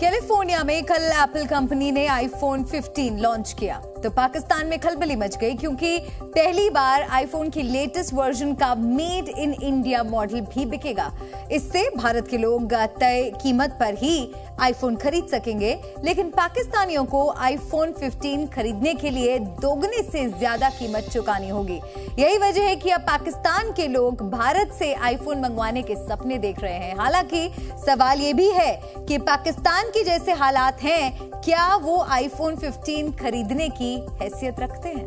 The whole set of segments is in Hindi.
कैलिफ़ोर्निया में कल एप्पल कंपनी ने आईफोन 15 लॉन्च किया। तो पाकिस्तान में खलबली मच गई क्योंकि पहली बार आईफोन की लेटेस्ट वर्जन का मेड इन इंडिया मॉडल भी बिकेगा। इससे भारत के लोग तय कीमत पर ही आईफोन खरीद सकेंगे, लेकिन पाकिस्तानियों को आईफोन 15 खरीदने के लिए दोगुने से ज़्यादा कीमत चुकानी होगी। यही वजह है कि अब पाकिस्तान के लोग भारत से आईफोन मंगवाने के सपने देख रहे हैं। हालाँकि सवाल ये भी है कि पाकिस्तान के जैसे हालात हैं, क्या वो आईफोन 15 खरीदने की हैसियत रखते हैं।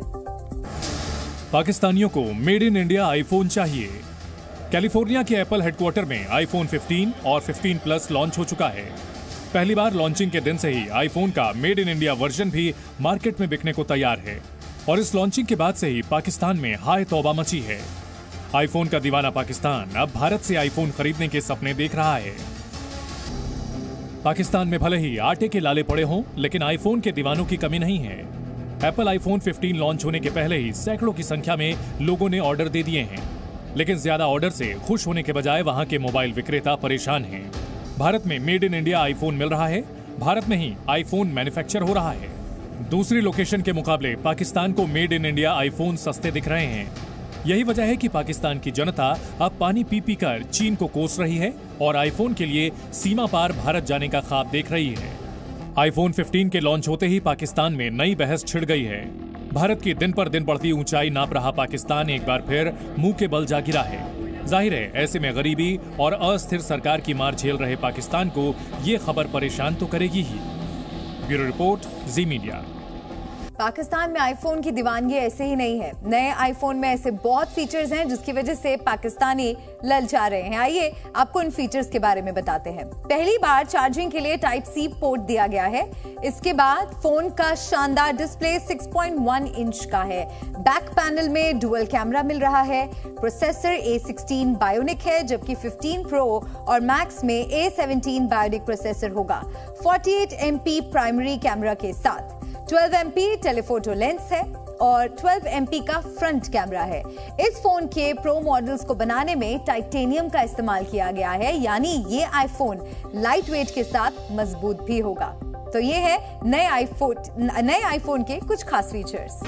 पाकिस्तानियों को मेड इन इंडिया आईफोन चाहिए। कैलिफ़ोर्निया के एप्पल हेडक्वार्टर में आईफोन 15 और 15 प्लस लॉन्च हो चुका है। पहली बार लॉन्चिंग के दिन से ही आईफोन का मेड इन इंडिया वर्जन भी मार्केट में बिकने को तैयार है। और इस लॉन्चिंग के बाद से ही पाकिस्तान में हाय तौबा मची है। आईफोन का दीवाना पाकिस्तान अब भारत से आईफोन खरीदने के सपने देख रहा है। पाकिस्तान में भले ही आटे के लाले पड़े हों, लेकिन आईफोन के दीवानों की कमी नहीं है। एप्पल आईफोन 15 लॉन्च होने के पहले ही सैकड़ों की संख्या में लोगों ने ऑर्डर दे दिए हैं। लेकिन ज़्यादा ऑर्डर से खुश होने के बजाय वहाँ के मोबाइल विक्रेता परेशान हैं। भारत में मेड इन इंडिया आईफोन मिल रहा है। भारत में ही आईफोन मैन्युफैक्चर हो रहा है। दूसरी लोकेशन के मुकाबले पाकिस्तान को मेड इन इंडिया आईफोन सस्ते दिख रहे हैं। यही वजह है कि पाकिस्तान की जनता अब पानी पी पी कर चीन को कोस रही है और आईफोन के लिए सीमा पार भारत जाने का ख्वाब देख रही है। आईफोन 15 के लॉन्च होते ही पाकिस्तान में नई बहस छिड़ गई है। भारत की दिन पर दिन बढ़ती ऊंचाई नाप रहा पाकिस्तान एक बार फिर मुँह के बल जा गिरा है। ज़ाहिर है, ऐसे में गरीबी और अस्थिर सरकार की मार झेल रहे पाकिस्तान को ये खबर परेशान तो करेगी ही। Bureau report, Zee Media. Pakistan में आईफोन की दीवानगी ऐसे ही नहीं है। नए आईफोन में ऐसे बहुत फीचर्स हैं जिसकी वजह से पाकिस्तानी ललचा रहे हैं। आइए, आपको इन फीचर्स के बारे में बताते हैं। पहली बार चार्जिंग के लिए टाइप सी पोर्ट दिया गया है। इसके बाद फ़ोन का शानदार डिस्प्ले 6.1 इंच का है। बैक पैनल में डुअल कैमरा मिल रहा है। प्रोसेसर A16 बायोनिक है, जबकि 15 प्रो और मैक्स में A17 बायोनिक प्रोसेसर होगा। 48 MP प्राइमरी कैमरा के साथ। 12 MP टेलीफोटो लेंस है और 12 MP का फ्रंट कैमरा है। इस फ़ोन के प्रो मॉडल्स को बनाने में टाइटेनियम का इस्तेमाल किया गया है, यानी ये आईफोन लाइट वेट के साथ मज़बूत भी होगा। तो ये है नए आईफोन नए आईफोन के कुछ खास फीचर्स.